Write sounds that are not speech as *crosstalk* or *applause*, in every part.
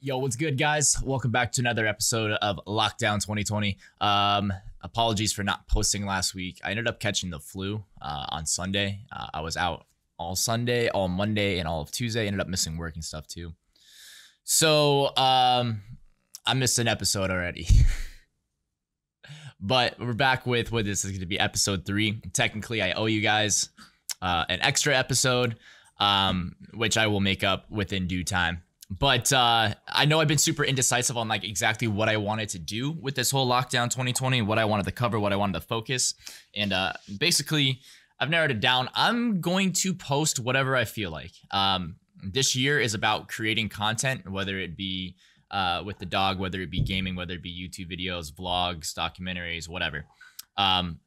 Yo, what's good, guys? Welcome back to another episode of Lockdown 2020. Um, apologies for not posting last week. I ended up catching the flu uh, on Sunday. Uh, I was out all Sunday, all Monday, and all of Tuesday. Ended up missing work and stuff too. So um, I missed an episode already. *laughs* but we're back with what this is going to be episode three. Technically, I owe you guys uh, an extra episode, um, which I will make up within due time but uh, I know I've been super indecisive on like exactly what I wanted to do with this whole lockdown 2020, what I wanted to cover, what I wanted to focus, and uh, basically I've narrowed it down. I'm going to post whatever I feel like. Um, this year is about creating content, whether it be uh, with the dog, whether it be gaming, whether it be YouTube videos, vlogs, documentaries, whatever. Um,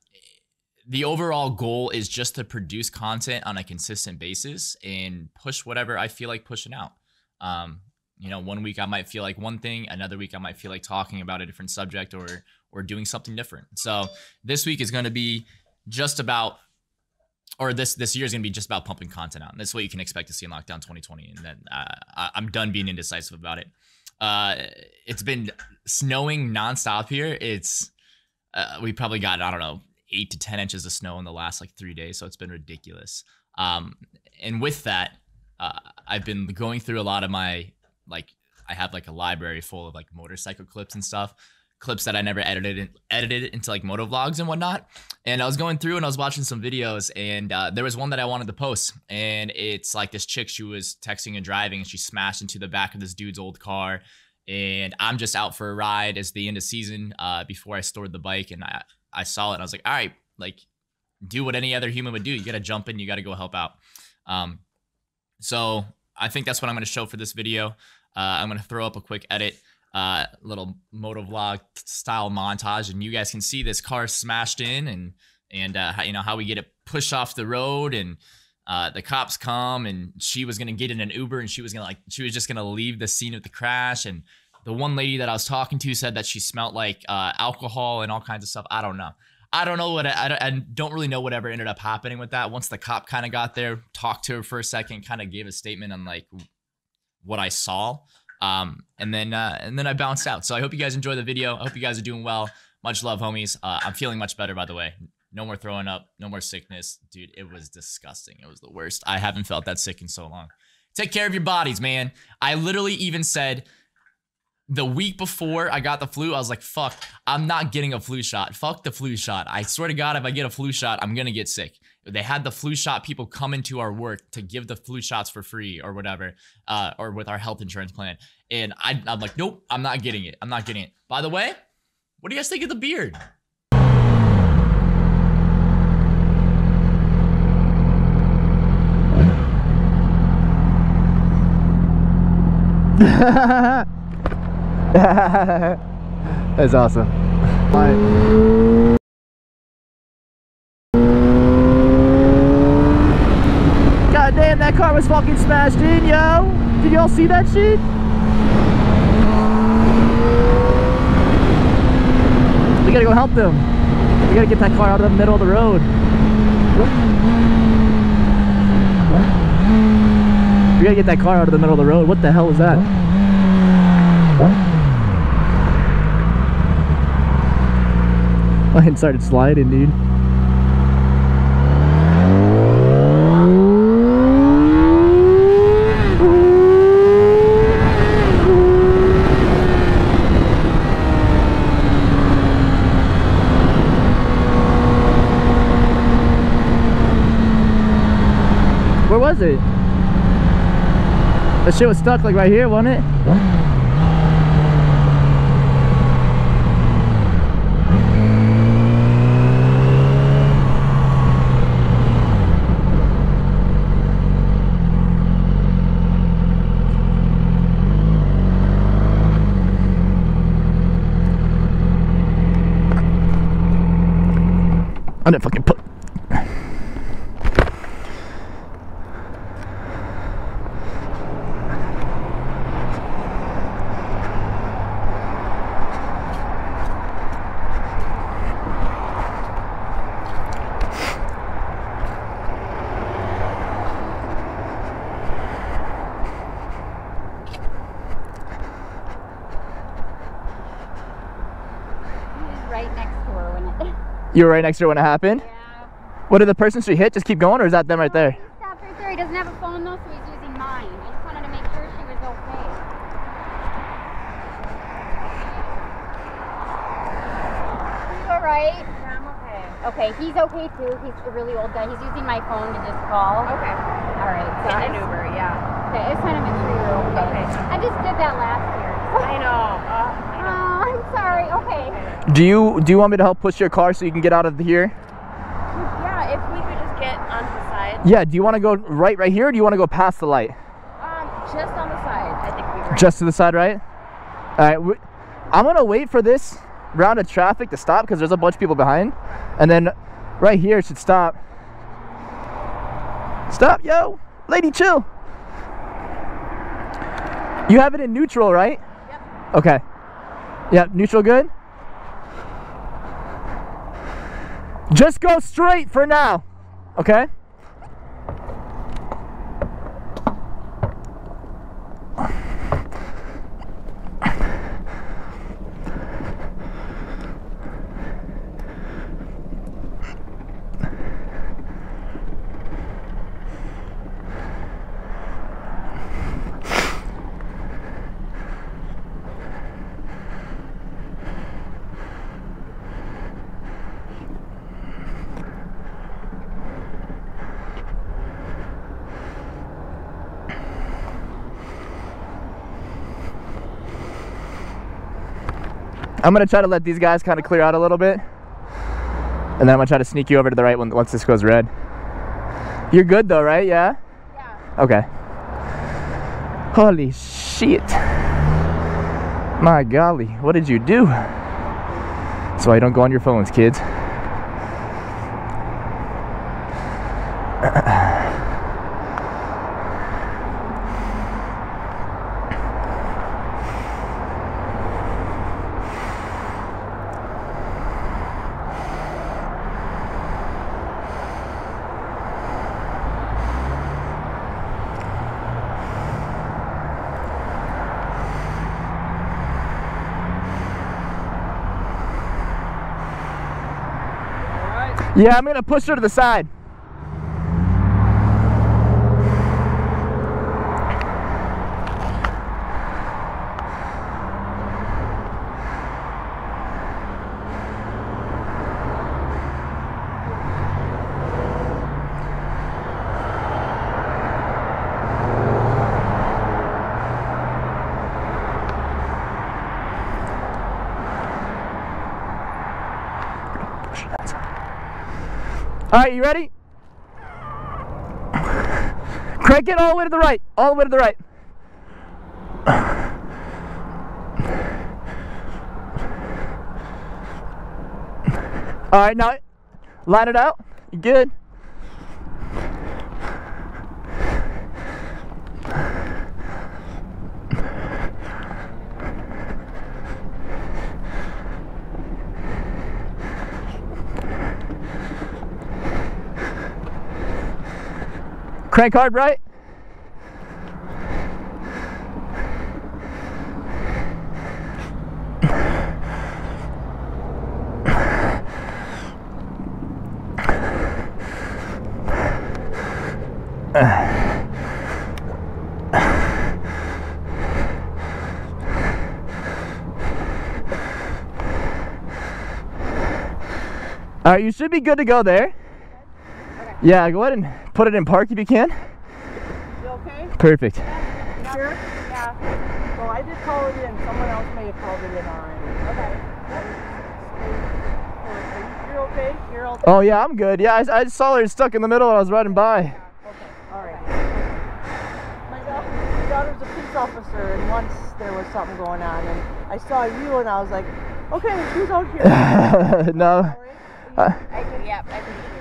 the overall goal is just to produce content on a consistent basis and push whatever I feel like pushing out. Um, you know, one week I might feel like one thing, another week I might feel like talking about a different subject or or doing something different. So this week is going to be just about, or this this year is going to be just about pumping content out. And that's what you can expect to see in Lockdown 2020. And then uh, I'm done being indecisive about it. Uh, it's been snowing nonstop here. It's uh, we probably got I don't know eight to ten inches of snow in the last like three days, so it's been ridiculous. Um, and with that, uh, I've been going through a lot of my like I have like a library full of like motorcycle clips and stuff, clips that I never edited and edited into like moto vlogs and whatnot. And I was going through and I was watching some videos and uh, there was one that I wanted to post. And it's like this chick she was texting and driving and she smashed into the back of this dude's old car. And I'm just out for a ride. As the end of season uh, before I stored the bike and I I saw it and I was like all right like do what any other human would do. You got to jump in. You got to go help out. Um, so I think that's what I'm going to show for this video. Uh, I'm going to throw up a quick edit, uh, little moto vlog style montage, and you guys can see this car smashed in and and uh, how, you know how we get it pushed off the road and uh, the cops come and she was gonna get in an Uber and she was gonna like she was just gonna leave the scene of the crash and the one lady that I was talking to said that she smelled like uh, alcohol and all kinds of stuff. I don't know. I don't know what I, I don't really know whatever ended up happening with that. Once the cop kind of got there, talked to her for a second, kind of gave a statement on like what I saw, um, and then uh, and then I bounced out. So I hope you guys enjoy the video. I hope you guys are doing well. Much love, homies. Uh, I'm feeling much better, by the way. No more throwing up, no more sickness, dude. It was disgusting. It was the worst. I haven't felt that sick in so long. Take care of your bodies, man. I literally even said the week before I got the flu, I was like, fuck, I'm not getting a flu shot. Fuck the flu shot. I swear to God, if I get a flu shot, I'm gonna get sick. They had the flu shot people come into our work to give the flu shots for free or whatever, uh, or with our health insurance plan. And I, I'm like, nope, I'm not getting it. I'm not getting it. By the way, what do you guys think of the beard? *laughs* *laughs* That's awesome. Bye. God damn, that car was fucking smashed in, yo! Did y'all see that shit? We gotta go help them. We gotta get that car out of the middle of the road. We gotta get that car out of the middle of the road. What the hell is that? Mine started sliding, dude. Where was it? That shit was stuck like right here, wasn't it? You were right next to her when it happened. yeah. What did the person she hit just keep going, or is that them right there? He stopped right there. He doesn't have a phone though, so he's using mine. I just wanted to make sure she was okay. You all right? Yeah, I'm okay. Okay, he's okay too. He's a really old guy. He's using my phone to just call. Okay. All right. So In I an just, Uber, yeah. okay, I just want to make sure you're okay. Okay. I just did that last year. I know. Uh, I know. Oh, I'm sorry. Okay. Do you do you want me to help push your car so you can get out of here? Yeah, if we could just get onto the side. Yeah. Do you want to go right right here, or do you want to go past the light? Um, just on the side, I think we were. Just to the side, right? All right. we- I'm gonna wait for this round of traffic to stop because there's a bunch of people behind, and then right here it should stop. Stop, yo, lady, chill. You have it in neutral, right? Yep. Okay. Yep, neutral good. Just go straight for now. Okay? I'm gonna try to let these guys kind of clear out a little bit. And then I'm gonna try to sneak you over to the right one once this goes red. You're good though, right? Yeah? Yeah. Okay. Holy shit. My golly, what did you do? That's why you don't go on your phones, kids. *clears throat* Yeah, I'm gonna push her to the side. All right, you ready? Crank it all the way to the right. All the way to the right. All right, now line it out. You good? Crank hard, right? All right, you should be good to go there. Yeah, go ahead and put it in park if you can. You okay? Perfect. Sure? Yeah. Well, I did call it in. Someone else may have called it in already. Okay. You're okay? You're okay? Oh yeah, I'm good. Yeah, I, I saw her stuck in the middle and I was riding by. Okay. All right. My, da- my daughter's a police officer, and once there was something going on, and I saw you, and I was like, okay, who's out here? *laughs* no, right? uh, I can, yeah, I appreciate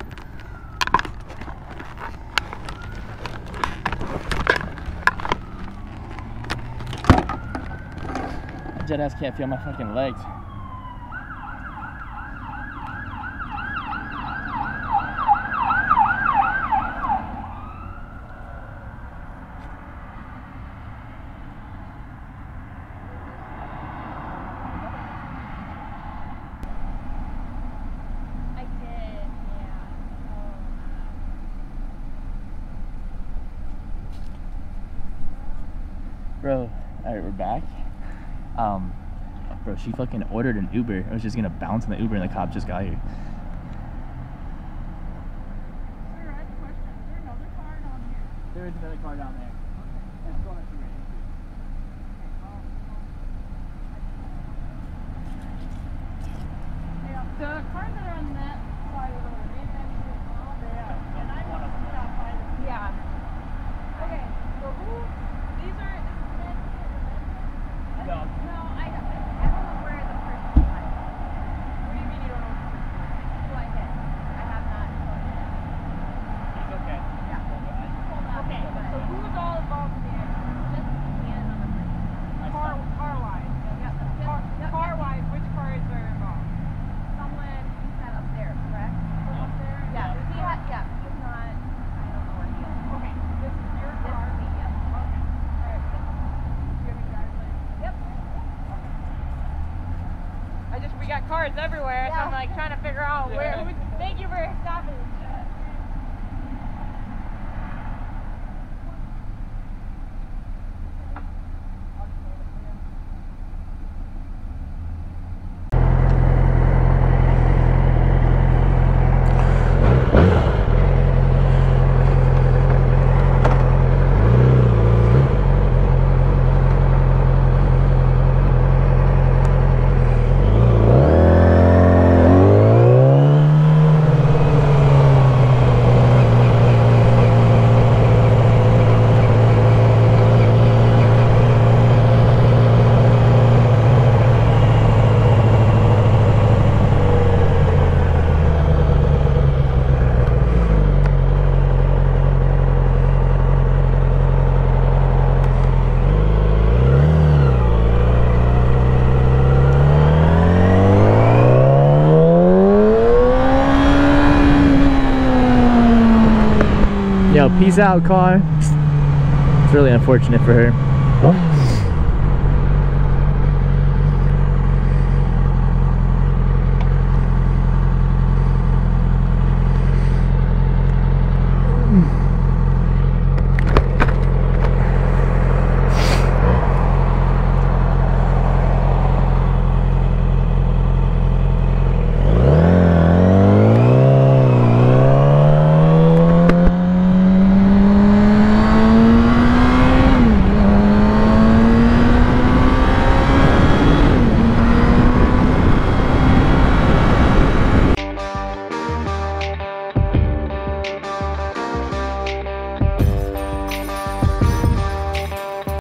Deadass can't feel my fucking legs. Oh, Bro, alright, we're back. Um, bro, she fucking ordered an Uber. I was just gonna bounce in the Uber, and the cop just got here. There is another car down there. Okay. The car Cars everywhere, yeah. so I'm like trying to figure out where. Thank you for stopping. Yo, peace out, car. It's really unfortunate for her.